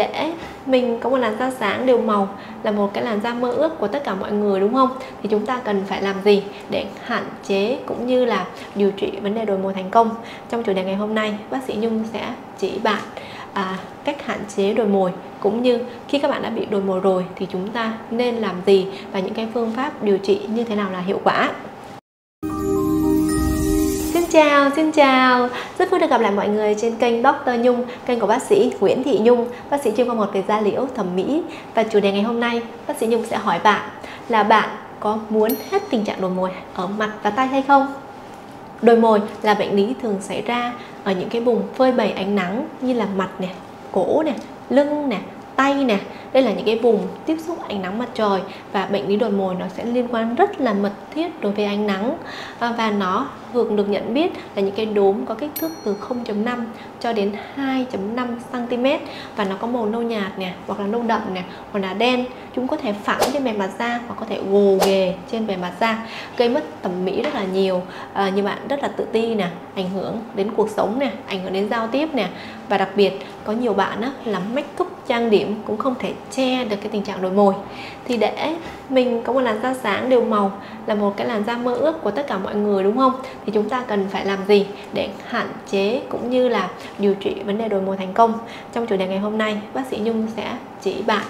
để mình có một làn da sáng đều màu là một cái làn da mơ ước của tất cả mọi người đúng không? Thì chúng ta cần phải làm gì để hạn chế cũng như là điều trị vấn đề đồi mồi thành công? Trong chủ đề ngày hôm nay bác sĩ Nhung sẽ chỉ bạn à, cách hạn chế đồi mồi cũng như khi các bạn đã bị đồi mồi rồi thì chúng ta nên làm gì và những cái phương pháp điều trị như thế nào là hiệu quả? Chào, xin chào Rất vui được gặp lại mọi người trên kênh Dr. Nhung Kênh của bác sĩ Nguyễn Thị Nhung Bác sĩ chuyên khoa một về da liễu thẩm mỹ Và chủ đề ngày hôm nay bác sĩ Nhung sẽ hỏi bạn Là bạn có muốn hết tình trạng đồi mồi ở mặt và tay hay không? Đồi mồi là bệnh lý thường xảy ra ở những cái vùng phơi bày ánh nắng như là mặt nè, cổ nè, lưng nè, tay nè đây là những cái vùng tiếp xúc ánh nắng mặt trời và bệnh lý đồi mồi nó sẽ liên quan rất là mật thiết đối với ánh nắng. À, và nó thường được nhận biết là những cái đốm có kích thước từ 0.5 cho đến 2.5 cm và nó có màu nâu nhạt nè hoặc là nâu đậm nè hoặc là đen. Chúng có thể phẳng trên bề mặt da hoặc có thể gồ ghề trên bề mặt da gây mất thẩm mỹ rất là nhiều. À, như bạn rất là tự ti nè ảnh hưởng đến cuộc sống nè ảnh hưởng đến giao tiếp nè và đặc biệt có nhiều bạn á, là make up trang điểm cũng không thể che được cái tình trạng đồi mồi. Thì để mình có một làn da sáng đều màu là một cái làn da mơ ước của tất cả mọi người đúng không? Thì chúng ta cần phải làm gì để hạn chế cũng như là điều trị vấn đề đồi mồi thành công? Trong chủ đề ngày hôm nay bác sĩ Nhung sẽ chỉ bạn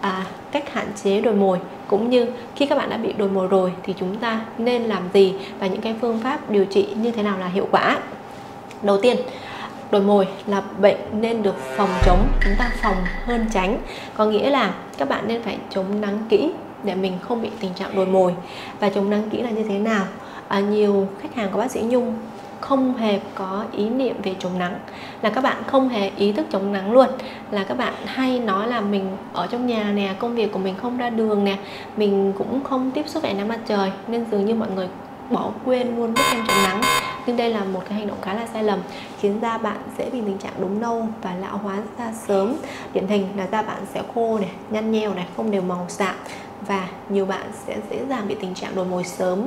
à, cách hạn chế đồi mồi cũng như khi các bạn đã bị đồi mồi rồi thì chúng ta nên làm gì và những cái phương pháp điều trị như thế nào là hiệu quả? Đầu tiên đồi mồi là bệnh nên được phòng chống chúng ta phòng hơn tránh. Có nghĩa là các bạn nên phải chống nắng kỹ để mình không bị tình trạng đồi mồi. Và chống nắng kỹ là như thế nào? À, nhiều khách hàng của bác sĩ nhung không hề có ý niệm về chống nắng. Là các bạn không hề ý thức chống nắng luôn. Là các bạn hay nói là mình ở trong nhà nè công việc của mình không ra đường nè mình cũng không tiếp xúc với ánh nắng mặt trời nên dường như mọi người bỏ quên luôn bức em chống nắng nhưng đây là một cái hành động khá là sai lầm khiến da bạn dễ bị tình trạng đốm nâu và lão hóa da sớm. Điển hình là da bạn sẽ khô này nhăn nheo này không đều màu sạm và nhiều bạn sẽ dễ dàng bị tình trạng đồi mồi sớm.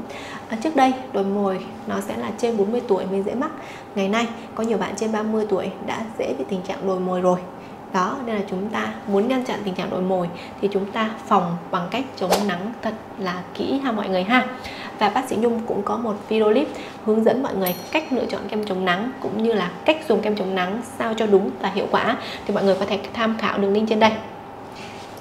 À, trước đây đồi mồi nó sẽ là trên 40 tuổi mới dễ mắc. Ngày nay có nhiều bạn trên 30 tuổi đã dễ bị tình trạng đồi mồi rồi. Đó nên là chúng ta muốn ngăn chặn tình trạng đồi mồi thì chúng ta phòng bằng cách chống nắng thật là kỹ ha mọi người ha và bác sĩ Nhung cũng có một video clip hướng dẫn mọi người cách lựa chọn kem chống nắng cũng như là cách dùng kem chống nắng sao cho đúng và hiệu quả. Thì mọi người có thể tham khảo đường link trên đây.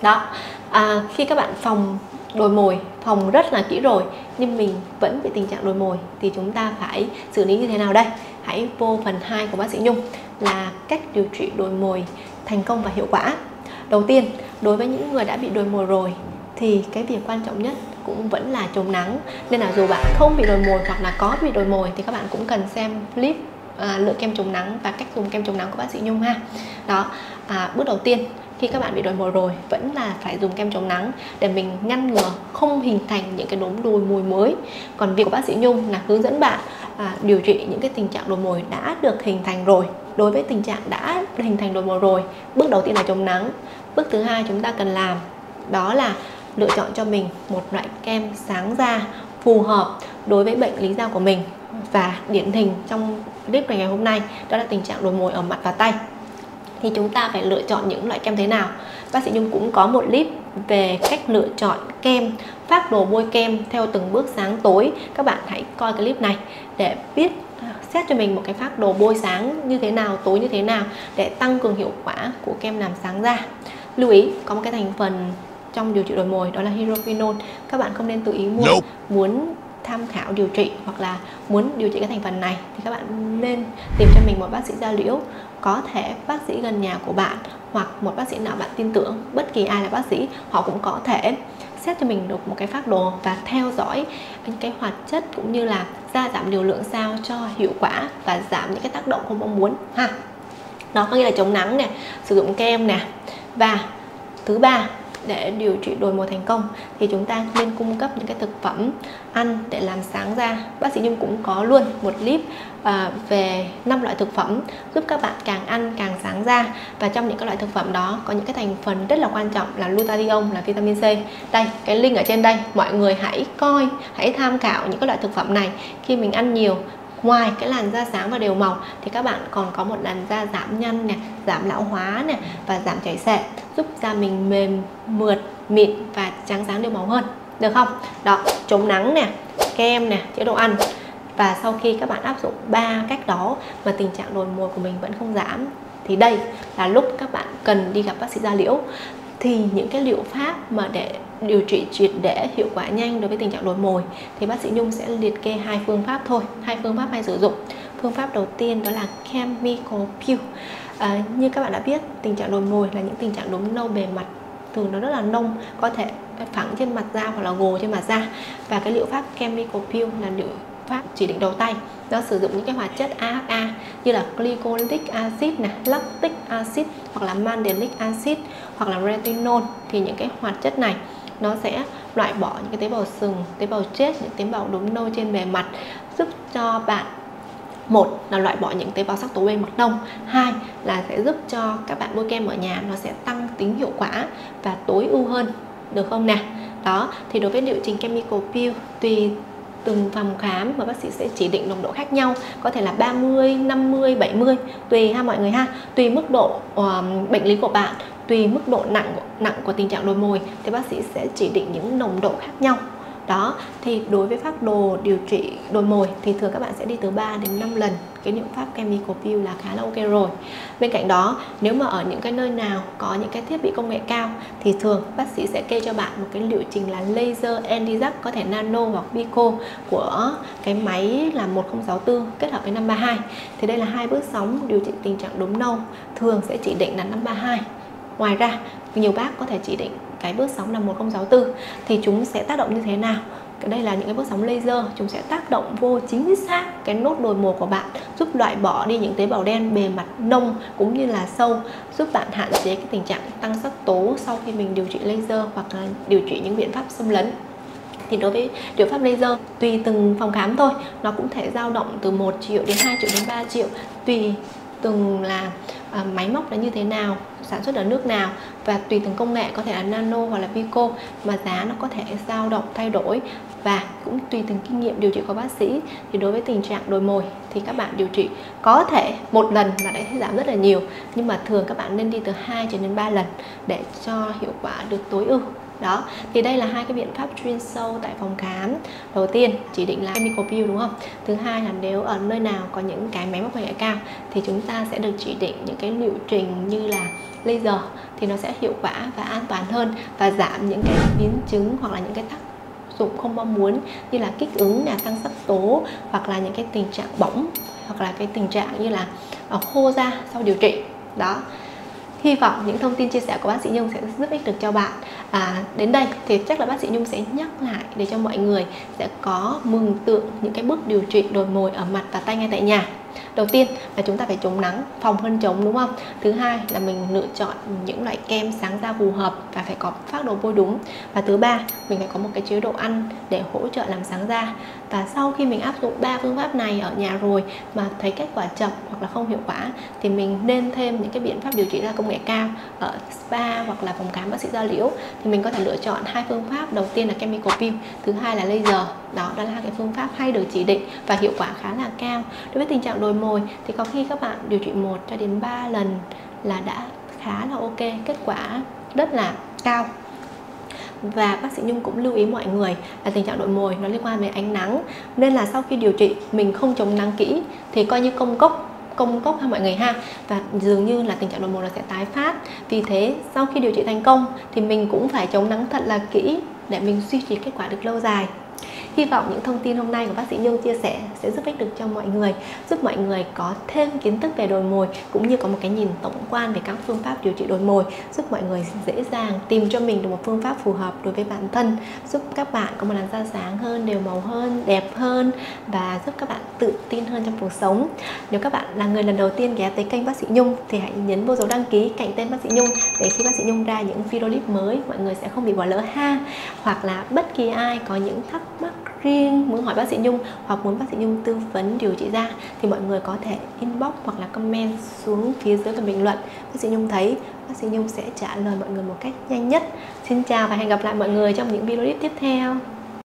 Đó à, khi các bạn phòng đồi mồi phòng rất là kỹ rồi nhưng mình vẫn bị tình trạng đồi mồi thì chúng ta phải xử lý như thế nào đây? Hãy vô phần 2 của bác sĩ Nhung là cách điều trị đồi mồi thành công và hiệu quả. Đầu tiên đối với những người đã bị đồi mồi rồi thì cái việc quan trọng nhất cũng vẫn là chống nắng. Nên là dù bạn không bị đồi mồi hoặc là có bị đồi mồi thì các bạn cũng cần xem clip à, lựa kem chống nắng và cách dùng kem chống nắng của bác sĩ Nhung ha. Đó à, bước đầu tiên khi các bạn bị đồi mồi rồi vẫn là phải dùng kem chống nắng để mình ngăn ngừa không hình thành những cái đốm đồi mồi mới. Còn việc của bác sĩ Nhung là hướng dẫn bạn à, điều trị những cái tình trạng đồi mồi đã được hình thành rồi. Đối với tình trạng đã hình thành đồi mồi rồi bước đầu tiên là chống nắng bước thứ hai chúng ta cần làm đó là lựa chọn cho mình một loại kem sáng da phù hợp đối với bệnh lý da của mình và điển hình trong clip này ngày hôm nay, đó là tình trạng đồi mồi ở mặt và tay. Thì chúng ta phải lựa chọn những loại kem thế nào? Bác sĩ Nhung cũng có một clip về cách lựa chọn kem, phát đồ bôi kem theo từng bước sáng tối. Các bạn hãy coi clip này để biết à, xét cho mình một cái phác đồ bôi sáng như thế nào, tối như thế nào để tăng cường hiệu quả của kem làm sáng da. Lưu ý, có một cái thành phần trong điều trị đồi mồi đó là hydroquinone các bạn không nên tự ý mua. Nope. muốn tham khảo điều trị hoặc là muốn điều trị cái thành phần này thì các bạn nên tìm cho mình một bác sĩ da liễu. Có thể bác sĩ gần nhà của bạn hoặc một bác sĩ nào bạn tin tưởng bất kỳ ai là bác sĩ họ cũng có thể xét cho mình được một cái phác đồ và theo dõi những cái hoạt chất cũng như là gia giảm liều lượng sao cho hiệu quả và giảm những cái tác động không mong muốn ha. Đó có nghĩa là chống nắng nè sử dụng kem nè. Và thứ ba để điều trị đồi mồi thành công thì chúng ta nên cung cấp những cái thực phẩm ăn để làm sáng da. Bác sĩ nhung cũng có luôn một clip à, về năm loại thực phẩm giúp các bạn càng ăn càng sáng da. Và trong những cái loại thực phẩm đó có những cái thành phần rất là quan trọng là glutathione là vitamin C. Đây cái link ở trên đây mọi người hãy coi hãy tham khảo những cái loại thực phẩm này. Khi mình ăn nhiều ngoài cái làn da sáng và đều màu thì các bạn còn có một làn da giảm nhăn này, giảm lão hóa này và giảm chảy xệ, giúp da mình mềm, mượt, mịn và trắng sáng đều màu hơn, được không? Đó, chống nắng nè kem nè chế độ ăn. Và sau khi các bạn áp dụng ba cách đó mà tình trạng đồi mồi của mình vẫn không giảm thì đây là lúc các bạn cần đi gặp bác sĩ da liễu. Thì những cái liệu pháp mà để điều trị triệt để hiệu quả nhanh đối với tình trạng đồi mồi thì bác sĩ Nhung sẽ liệt kê hai phương pháp thôi hai phương pháp hay sử dụng. Phương pháp đầu tiên đó là chemical peel à, như các bạn đã biết tình trạng đồi mồi là những tình trạng đốm nâu bề mặt thường nó rất là nông có thể phẳng trên mặt da hoặc là gồ trên mặt da. Và cái liệu pháp chemical peel là liệu pháp chỉ định đầu tay. Nó sử dụng những cái hoạt chất AHA như là glycolic acid này, lactic acid hoặc là mandelic acid hoặc là retinol. Thì những cái hoạt chất này nó sẽ loại bỏ những cái tế bào sừng, tế bào chết, những tế bào đốm nâu trên bề mặt giúp cho bạn một là loại bỏ những tế bào sắc tố bề mặt nông hai là sẽ giúp cho các bạn bôi kem ở nhà nó sẽ tăng tính hiệu quả và tối ưu hơn được không nè? Đó thì đối với liệu trình chemical peel tùy từng phòng khám mà bác sĩ sẽ chỉ định nồng độ khác nhau có thể là 30, 50, 70 tùy ha mọi người ha. Tùy mức độ uh, bệnh lý của bạn tùy mức độ nặng nặng của tình trạng đồi mồi thì bác sĩ sẽ chỉ định những nồng độ khác nhau. Đó, thì đối với phác đồ điều trị đồi mồi thì thường các bạn sẽ đi từ 3 đến 5 lần. Cái liệu pháp chemical peel là khá là ok rồi. Bên cạnh đó, nếu mà ở những cái nơi nào có những cái thiết bị công nghệ cao thì thường bác sĩ sẽ kê cho bạn một cái liệu trình là laser Endizac có thể nano hoặc pico của cái máy là 1064 kết hợp với 532 thì đây là hai bước sóng điều trị tình trạng đốm nâu, thường sẽ chỉ định là 532 ngoài ra, nhiều bác có thể chỉ định cái bước sóng là 1064 thì chúng sẽ tác động như thế nào? Đây là những cái bước sóng laser, chúng sẽ tác động vô chính xác cái nốt đồi mồi của bạn, giúp loại bỏ đi những tế bào đen bề mặt nông cũng như là sâu, giúp bạn hạn chế cái tình trạng tăng sắc tố sau khi mình điều trị laser hoặc là điều trị những biện pháp xâm lấn. Thì đối với liệu pháp laser, tùy từng phòng khám thôi, nó cũng thể dao động từ 1 triệu đến 2 triệu đến 3 triệu, tùy từng là À, máy móc là như thế nào, sản xuất ở nước nào và tùy từng công nghệ, có thể là nano hoặc là pico mà giá nó có thể dao động, thay đổi và cũng tùy từng kinh nghiệm điều trị của bác sĩ. Thì đối với tình trạng đồi mồi thì các bạn điều trị có thể một lần là đã thấy giảm rất là nhiều, nhưng mà thường các bạn nên đi từ 2 cho đến 3 lần để cho hiệu quả được tối ưu đó, thì đây là hai cái biện pháp chuyên sâu tại phòng khám. Đầu tiên, chỉ định là chemical peel đúng không? Thứ hai là nếu ở nơi nào có những cái máy móc công nghệ cao, thì chúng ta sẽ được chỉ định những cái liệu trình như là laser, thì nó sẽ hiệu quả và an toàn hơn và giảm những cái biến chứng hoặc là những cái tác dụng không mong muốn như là kích ứng là tăng sắc tố hoặc là những cái tình trạng bỏng hoặc là cái tình trạng như là ờ, khô da sau điều trị. Đó hy vọng những thông tin chia sẻ của bác sĩ Nhung sẽ giúp ích được cho bạn. À, đến đây thì chắc là bác sĩ Nhung sẽ nhắc lại để cho mọi người sẽ có mừng tượng những cái bước điều trị đồi mồi ở mặt và tay ngay tại nhà đầu tiên là chúng ta phải chống nắng, phòng hơn chống, đúng không? Thứ hai là mình lựa chọn những loại kem sáng da phù hợp và phải có phác đồ bôi đúng. Và thứ ba, mình phải có một cái chế độ ăn để hỗ trợ làm sáng da. Và sau khi mình áp dụng ba phương pháp này ở nhà rồi mà thấy kết quả chậm hoặc là không hiệu quả, thì mình nên thêm những cái biện pháp điều trị da công nghệ cao ở spa hoặc là phòng khám bác sĩ da liễu. Thì mình có thể lựa chọn hai phương pháp. Đầu tiên là chemical peel, thứ hai là laser. Đó đó là hai cái phương pháp hay được chỉ định và hiệu quả khá là cao. Đối với tình trạng đồi mồi thì có khi các bạn điều trị một cho đến 3 lần là đã khá là ok, kết quả rất là cao. Và bác sĩ Nhung cũng lưu ý mọi người là tình trạng đồi mồi nó liên quan đến ánh nắng. Nên là sau khi điều trị, mình không chống nắng kỹ thì coi như công cốc công cốc ha mọi người ha. Và dường như là tình trạng đồi mồi nó sẽ tái phát. Vì thế, sau khi điều trị thành công thì mình cũng phải chống nắng thật là kỹ để mình duy trì kết quả được lâu dài. Hy vọng những thông tin hôm nay của bác sĩ Nhung chia sẻ sẽ giúp ích được cho mọi người, giúp mọi người có thêm kiến thức về đồi mồi cũng như có một cái nhìn tổng quan về các phương pháp điều trị đồi mồi, giúp mọi người dễ dàng tìm cho mình được một phương pháp phù hợp đối với bản thân, giúp các bạn có một làn da sáng hơn, đều màu hơn, đẹp hơn và giúp các bạn tự tin hơn trong cuộc sống. Nếu các bạn là người lần đầu tiên ghé tới kênh bác sĩ Nhung thì hãy nhấn vô dấu đăng ký cạnh tên bác sĩ Nhung để khi bác sĩ Nhung ra những video clip mới mọi người sẽ không bị bỏ lỡ ha. Hoặc là bất kỳ ai có những thắc mắc riêng muốn hỏi bác sĩ Nhung hoặc muốn bác sĩ Nhung tư vấn điều trị da thì mọi người có thể inbox hoặc là comment xuống phía dưới phần bình luận. Bác sĩ Nhung thấy, bác sĩ Nhung sẽ trả lời mọi người một cách nhanh nhất. Xin chào và hẹn gặp lại mọi người trong những video tiếp theo.